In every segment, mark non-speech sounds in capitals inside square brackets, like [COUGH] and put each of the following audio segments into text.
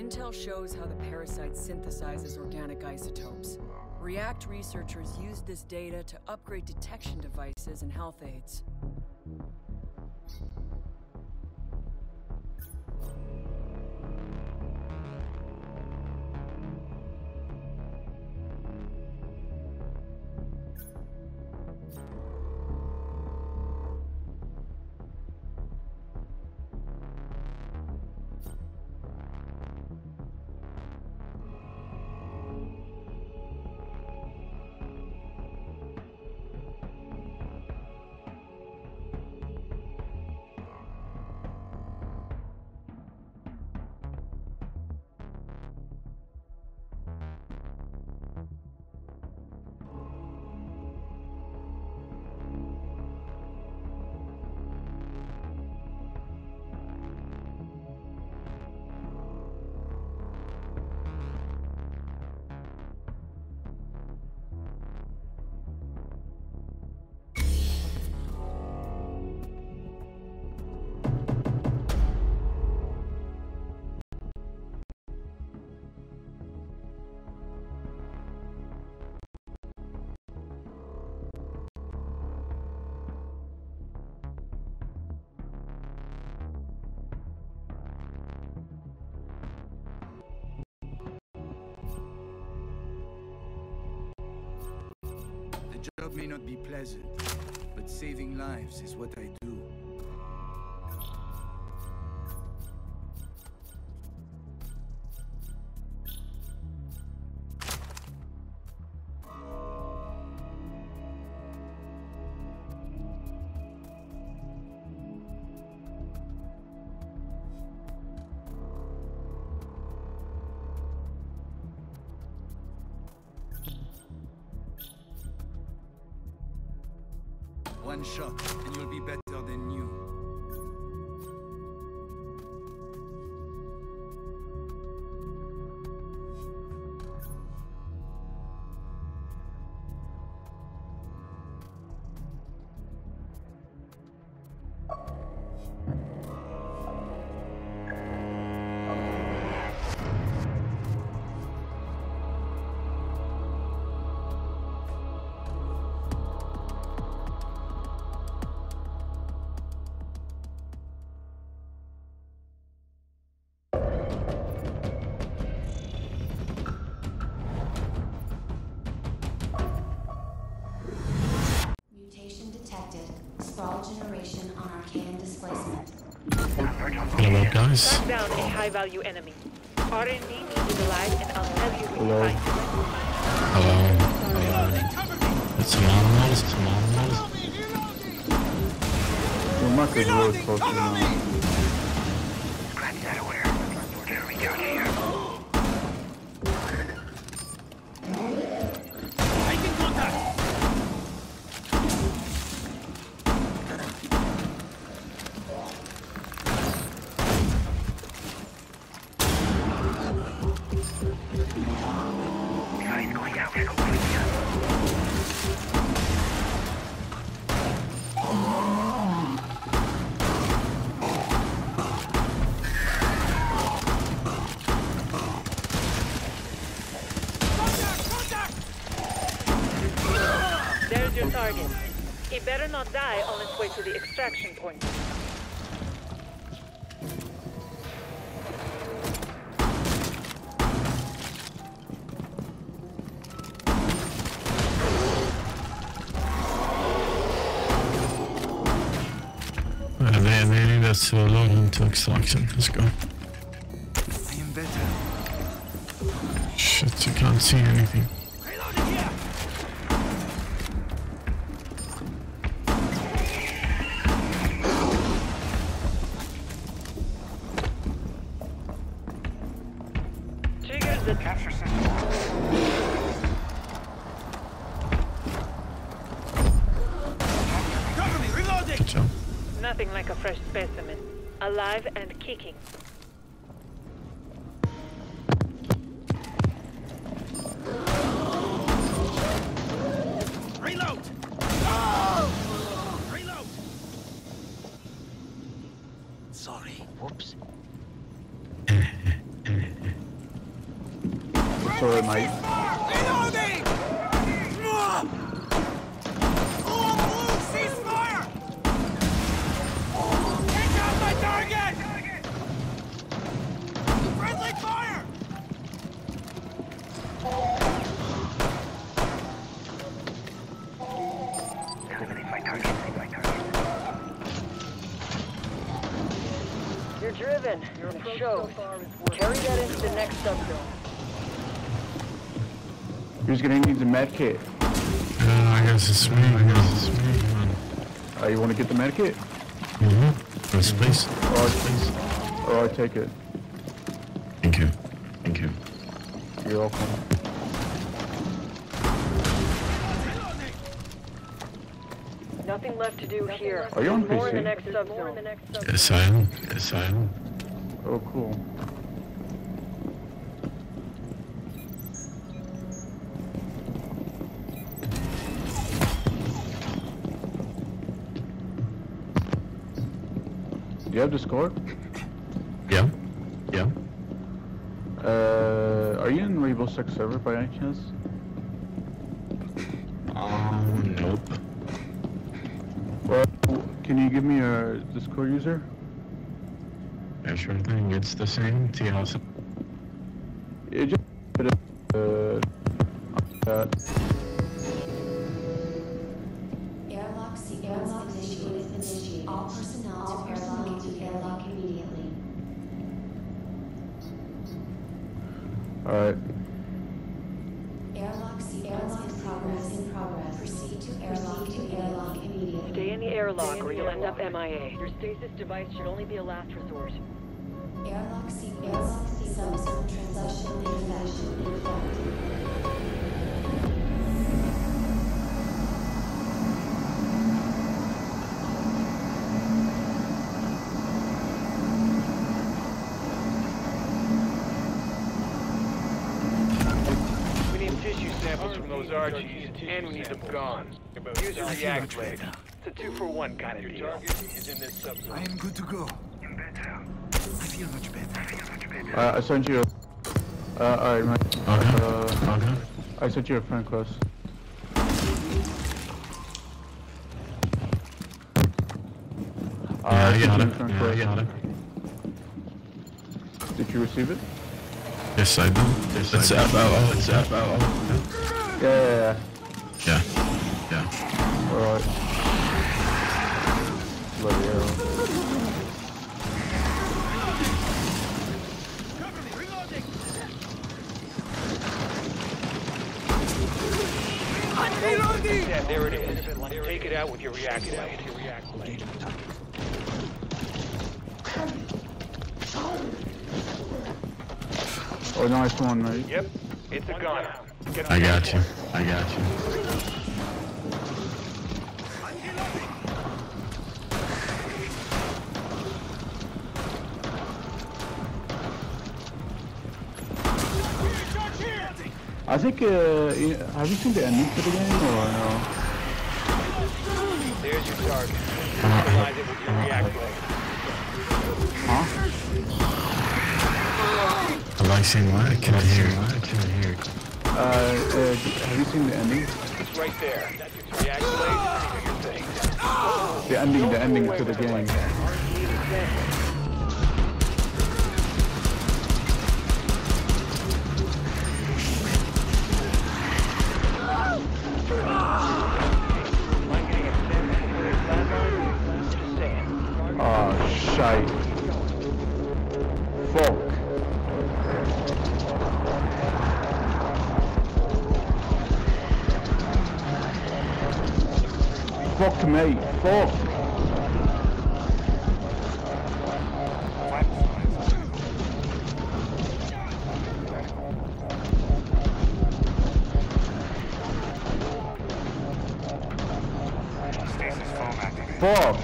Intel shows how the parasite synthesizes organic isotopes. React researchers used this data to upgrade detection devices and health aids. Job may not be pleasant, but saving lives is what I do. And you'll be better guys. Track down a high-value enemy. R&D is alive and I'll tell you when Hello. you find him. Hello. It's anonymous. It's anonymous. Your mark is really close to now. Your target. He better not die on its way to the extraction point. Uh, they, they need us to log into extraction. Let's go. I am better. Shit, you can't see anything. Nothing like a fresh specimen. Alive and kicking. Reload! Reload! Sorry. Whoops. [LAUGHS] mate. You're driven. Your approach so far. Carry that into the next subzone. Who's gonna need the med kit? Uh, I guess it's me. I guess it's me. Uh, you wanna get the med kit? Mm-hmm. Yes, please. Alright, please. Alright, take it. Thank you. Thank you. You're welcome. Nothing left to do here. Are you on More in the next subzone. Yes, I am. Yes, I am. Oh, cool. Do you have Discord? Yeah. Yeah. Uh, are you in Rainbow Six server by any chance? Um, nope. Well, can you give me a Discord user? Yeah, sure thing. It's the same. T house. Yeah, just uh, uh, Airlock sequence initiated. Initiated. All personnel to airlock to airlock immediately. all right. End up MIA. Your stasis device should only be a last resort. Airlock sequence. Airlock sequence. Transition in effect. In effect. We need tissue samples from those Archies, and we need them gone. Use your react blade. It's a two-for-one kind of deal. is in this I am good to go. I feel much better. I feel much better. Uh, I sent you. A, uh, all right, man. Okay. Uh, Okay. I sent you a friend request. Uh, Yeah, I got it. Yeah, I got it. Did you receive it? Yes, I do. Yes, it's I do. FLO. It's FLO. Yeah, yeah, Yeah. Yeah. yeah. All right. Bloody hell. Reloading! Yeah, there it is. Take it out with your react blade. Oh, nice one, mate. Yep, it's a gun. I got you. I got you. I think, uh, have you seen the ending to the game or no? There's your target. Neutralize it with your. Huh? Have I seen what? I can't hear. I can't hear. Uh, uh, have you seen the ending? It's right there. That's your react blade. Do your thing. The ending, the ending to the game. Fuck me. Fuck. Fuck.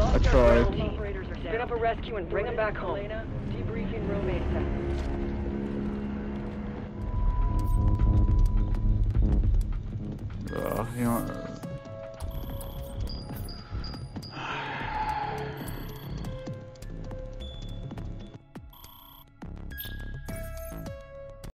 I tried. Set up a rescue and bring them back home. Debriefing room ASAP. So, you know.